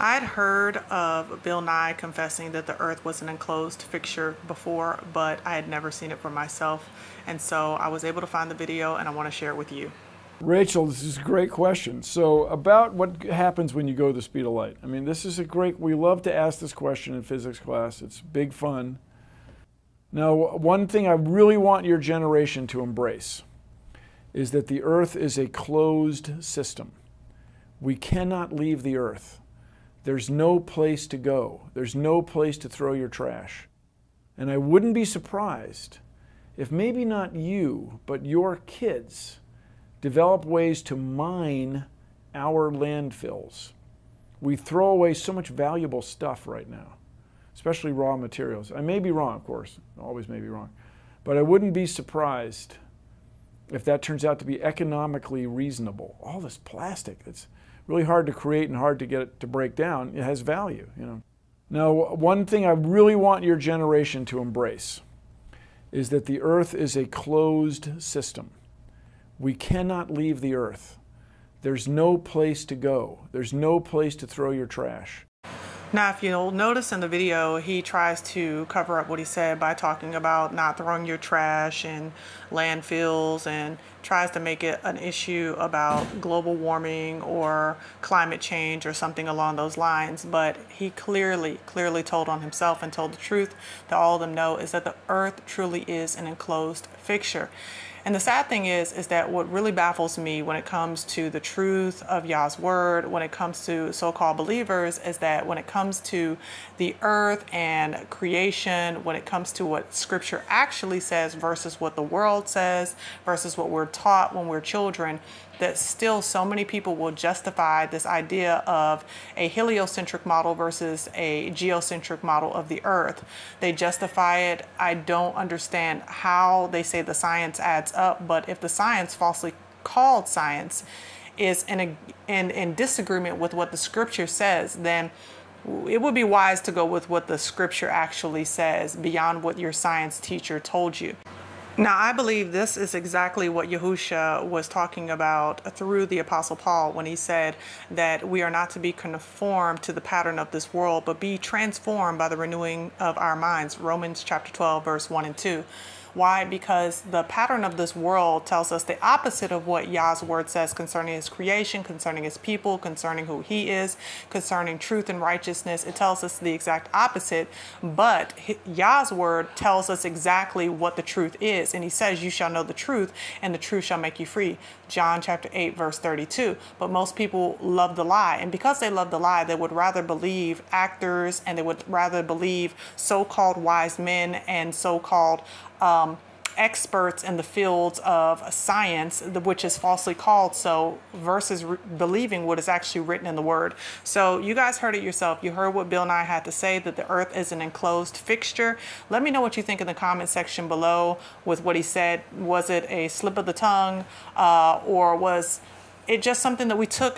I'd heard of Bill Nye confessing that the earth was an enclosed fixture before, but I had never seen it for myself. And so I was able to find the video and I want to share it with you. Rachel, this is a great question. So, about what happens when you go the speed of light. I mean, this is a great, we love to ask this question in physics class. It's big fun. Now, one thing I really want your generation to embrace is that the earth is a closed system. We cannot leave the earth. There's no place to go. There's no place to throw your trash. And I wouldn't be surprised if maybe not you, but your kids develop ways to mine our landfills. We throw away so much valuable stuff right now, especially raw materials. I may be wrong, of course, always may be wrong, but I wouldn't be surprised if that turns out to be economically reasonable. All this plastic, it's really hard to create and hard to get it to break down, it has value, you know. Now, one thing I really want your generation to embrace is that the earth is a closed system. We cannot leave the earth. There's no place to go. There's no place to throw your trash. Now, if you'll notice in the video, he tries to cover up what he said by talking about not throwing your trash in landfills and tries to make it an issue about global warming or climate change or something along those lines. But he clearly, clearly told on himself and told the truth that all of them know is that the earth truly is an enclosed fixture. And the sad thing is, is that what really baffles me when it comes to the truth of Yah's word, when it comes to so-called believers, is that when it comes to the earth and creation, when it comes to what scripture actually says versus what the world says, versus what we're taught when we're children, that still so many people will justify this idea of a heliocentric model versus a geocentric model of the earth. They justify it. I don't understand how they say the science adds up, but if the science falsely called science is in, a, in, in disagreement with what the scripture says, then it would be wise to go with what the scripture actually says beyond what your science teacher told you. Now, I believe this is exactly what Yahusha was talking about through the Apostle Paul when he said that we are not to be conformed to the pattern of this world, but be transformed by the renewing of our minds. Romans chapter 12, verse 1 and 2. Why? Because the pattern of this world tells us the opposite of what Yah's word says concerning his creation, concerning his people, concerning who he is, concerning truth and righteousness. It tells us the exact opposite, but Yah's word tells us exactly what the truth is. And he says, You shall know the truth, and the truth shall make you free. John chapter 8, verse 32. But most people love the lie. And because they love the lie, they would rather believe actors and they would rather believe so called wise men and so called um, experts in the fields of science, which is falsely called so, versus re- believing what is actually written in the Word. So, you guys heard it yourself. You heard what Bill Nye had to say that the earth is an enclosed fixture. Let me know what you think in the comment section below with what he said. Was it a slip of the tongue, uh, or was it just something that we took